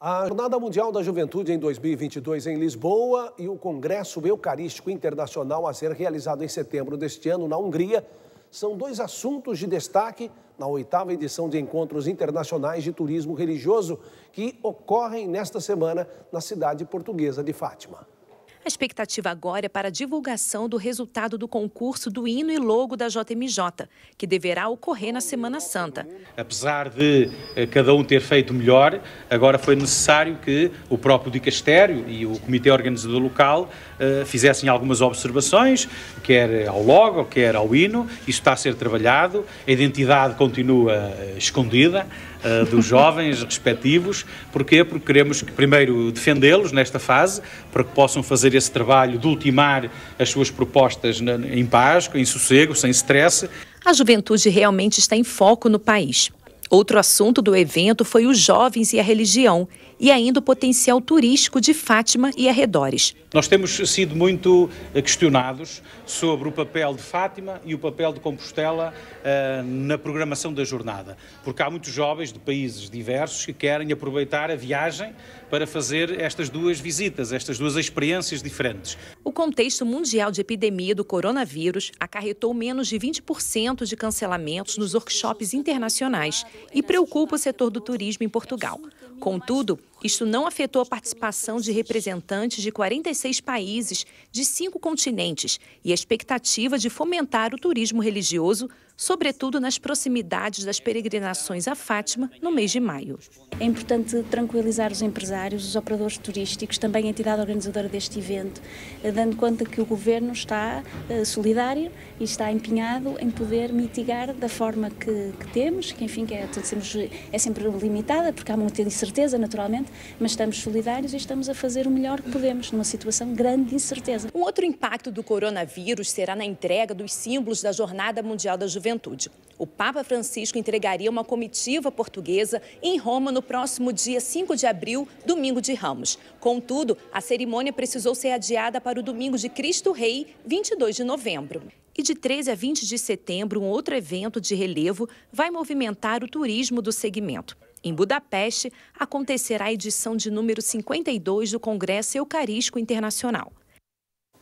A Jornada Mundial da Juventude em 2022 em Lisboa e o Congresso Eucarístico Internacional a ser realizado em setembro deste ano na Hungria são dois assuntos de destaque na oitava edição de Encontros Internacionais de Turismo Religioso que ocorrem nesta semana na cidade portuguesa de Fátima. A expectativa agora é para a divulgação do resultado do concurso do hino e logo da JMJ, que deverá ocorrer na Semana Santa. Apesar de eh, cada um ter feito melhor, agora foi necessário que o próprio dicastério e o comitê organizador local uh, fizessem algumas observações, quer ao logo, quer ao hino. Isto está a ser trabalhado, a identidade continua uh, escondida dos jovens respectivos. Porquê? Porque queremos que, primeiro defendê-los nesta fase, para que possam fazer esse trabalho de ultimar as suas propostas em paz, em sossego, sem stress. A juventude realmente está em foco no país. Outro assunto do evento foi os jovens e a religião, e ainda o potencial turístico de Fátima e arredores. Nós temos sido muito eh, questionados sobre o papel de Fátima e o papel de Compostela uh, na programação da jornada, porque há muitos jovens de países diversos que querem aproveitar a viagem para fazer estas duas visitas, estas duas experiências diferentes. O contexto mundial de epidemia do coronavírus acarretou menos de 20% de cancelamentos nos workshops internacionais e preocupa o setor do turismo em Portugal. Contudo, isto não afetou a participação de representantes de 46 países de cinco continentes e a expectativa de fomentar o turismo religioso, sobretudo nas proximidades das peregrinações a Fátima no mês de maio. É importante tranquilizar os empresários, os operadores turísticos, também a entidade organizadora deste evento, eh, dando conta que o governo está eh, solidário e está empenhado em poder mitigar da forma que, que temos, que enfim que é, é sempre limitada, porque há muita incerteza naturalmente mas estamos solidários e estamos a fazer o melhor que podemos numa situação grande de incerteza. Um outro impacto do coronavírus será na entrega dos símbolos da Jornada Mundial da Juventude. O Papa Francisco entregaria uma comitiva portuguesa em Roma no próximo dia 5 de abril, domingo de Ramos. Contudo, a cerimônia precisou ser adiada para o domingo de Cristo Rei, 22 de novembro. E de 13 a 20 de setembro, um outro evento de relevo vai movimentar o turismo do segmento. Em Budapeste, acontecerá a edição de número 52 do Congresso Eucarístico Internacional.